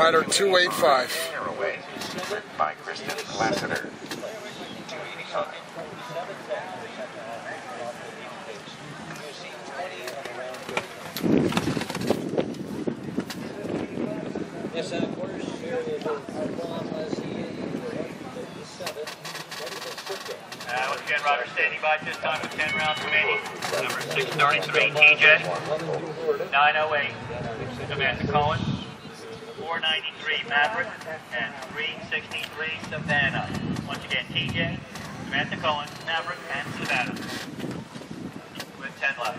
Rider 285. By Kristan Lassiter. 285. Yes, of course, here is Lazier, 57, Uh, once Roger standing by this time with 10 rounds remaining. Number 633, TJ. 908, Samantha Cohen. 493, Maverick. And 363, Savannah. Once again, TJ, Samantha Cohen, Maverick, and Savannah. With 10 left.